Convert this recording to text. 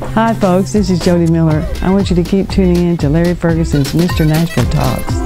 Hi, folks. This is Jody Miller. I want you to keep tuning in to Larry Ferguson's Mr. Nashville Talks.